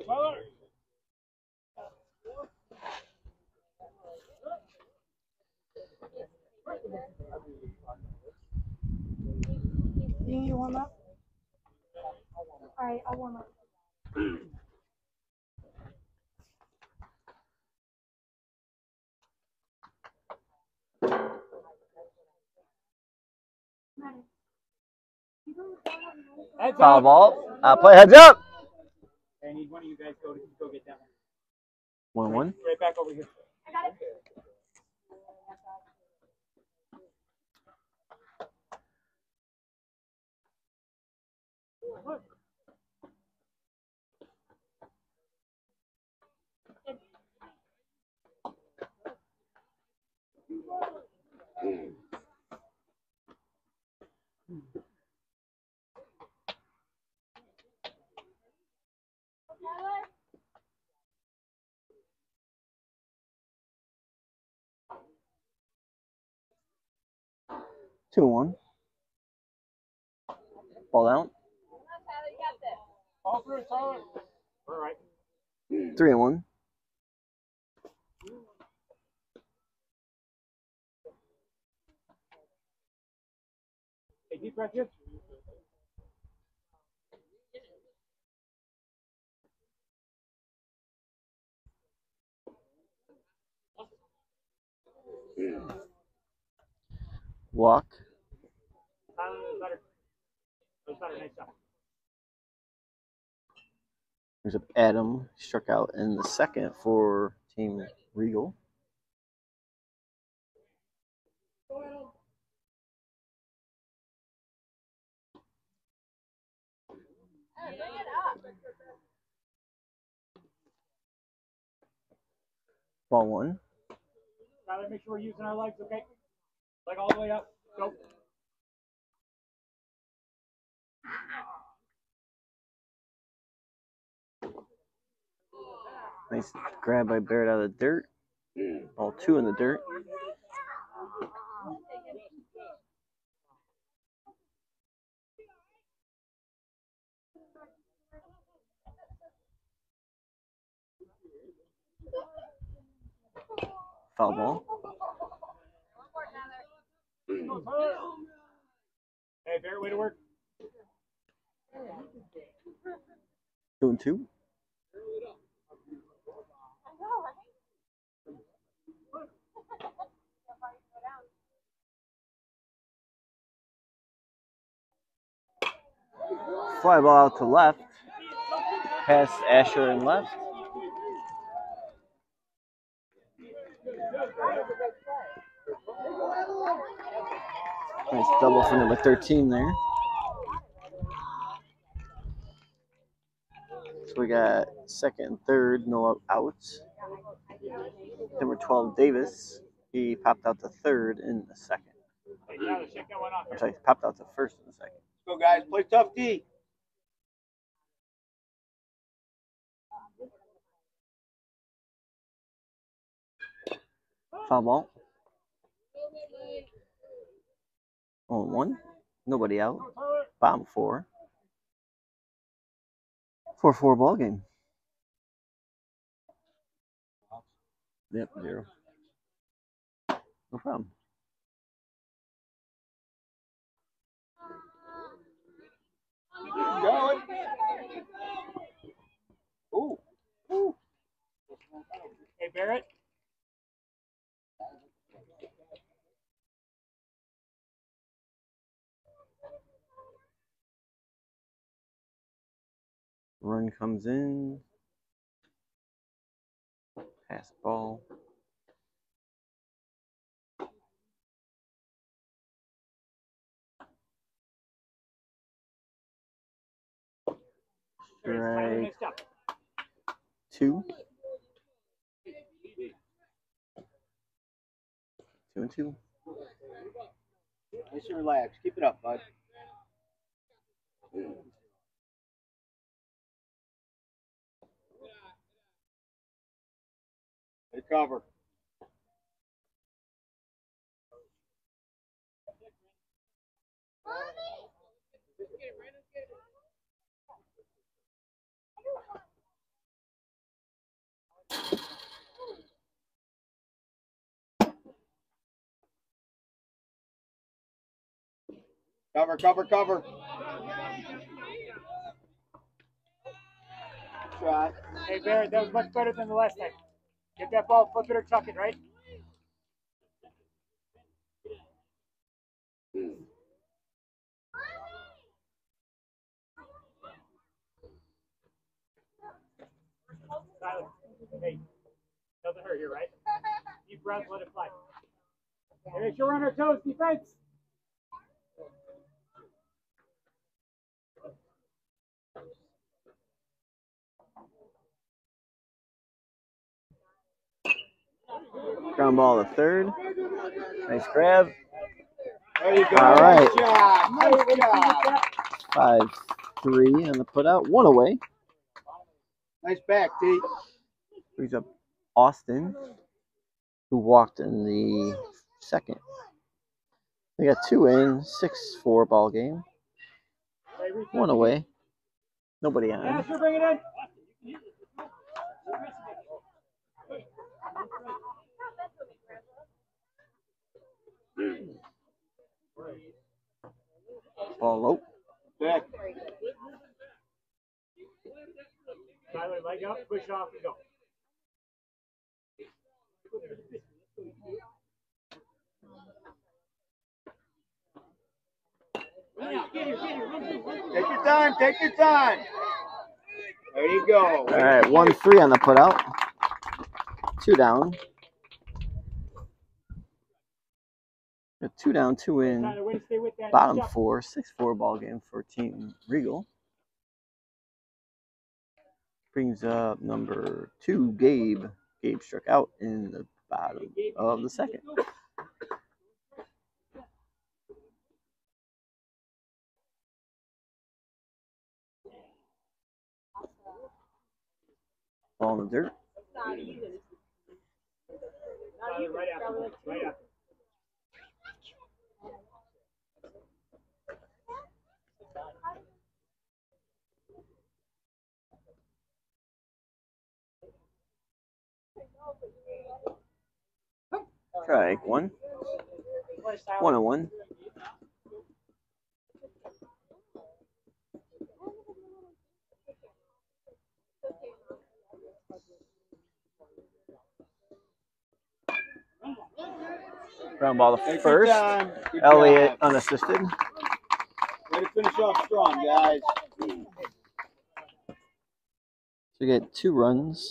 Go. You warm up? Alright, I'll warm up. Foul ball. Uh, play heads up. I need one of you guys go to go get that One one. one. Right back over here. I got it. Two one. Ball out. All through. All right. Three and one. Hey, deep breath in. Walk. There's a Adam struck out in the second for Team Regal. Ball one. Tyler, make sure we're using our legs, okay? Leg all the way up. Go. Nice grab by Barrett out of the dirt. Ball two in the dirt. Foul ball. Hey, Barrett, way to work. And two. Fly ball out to left. Past Asher and left. Nice double for number 13 there. So we got second and third, no outs. Number 12, Davis. He popped out the third in the second. Hey, Tyler, shake that one off. I'm sorry, he popped out the first in the second. Go guys, play tough D. Foul ball. On one. Nobody out. Bottom four. 4 4 ball game. Yep, zero. No problem. Going. Ooh. Ooh. Hey, Barrett. Run comes in. Pass ball. Strike two. Two and two. Nice and relaxed. Keep it up, bud. Cover. Cover, cover, cover. Shot. Hey, Barrett, that was much better than the last time. Get that ball, flip it or tuck it, right? Tyler, hey, doesn't hurt here, right? Deep breath, let it fly. Make sure we're on our toes, defense. Ground ball to third. Nice grab. There you go. All right. Good job. Nice job. Five three and the put out. One away. Nice back, D. Brings up Austin, who walked in the second. They got two in, six four ball game. Hey, reach One up. away. Nobody on. Asher, bring it in. Ball low. Back. Tyler, leg up, push off, and go. Take your time. Take your time. There you go. All right, one three on the put out. Two down. Two down, two in. Tyler, way to stay with that. Bottom four, six four ball game for Team Regal. Brings up number two, Gabe. Gabe struck out in the bottom of the second. Ball in the dirt. Tyler, right after, right after. Strike one. One and one. Ground ball to first. time. Good Elliott job. unassisted. Way to finish off strong, guys. So we get two runs